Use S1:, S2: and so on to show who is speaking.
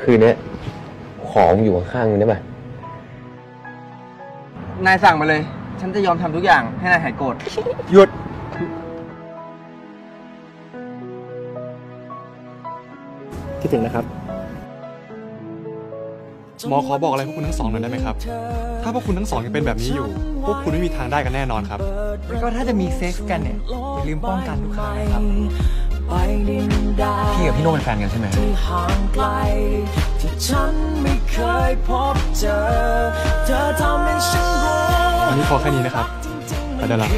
S1: คืนเนี้ยขอมึงอยู่ข้างๆมึงได้ปะ
S2: นายสั่งมาเลย ฉันจะยอมทำทุกอย่างให้นายหายโกรธ
S1: หยุด คิดถึงนะครับ
S3: หมอขอบอกอะไรพวกคุณทั้งสองหน่อยได้ไหมครับ ถ้าพวกคุณทั้งสองยังเป็นแบบนี้อยู่ พวกคุณไม่มีทางได้กันแน่นอนครับ
S4: ก็ถ้าจะมีเซ็กซ์กันเนี่ยอย่าลืมป้องกันทุกครั้งนะครับ
S5: พี่ กับพี่โน่เป็นแฟนกันใช่ไหม
S6: ที่ห่างไกลที่ฉันไม่เคยพบเจอ เธอทำให้ฉันรู้
S3: วันนี้พอแค่นี้นะครับไปเดี๋ยว
S6: ละ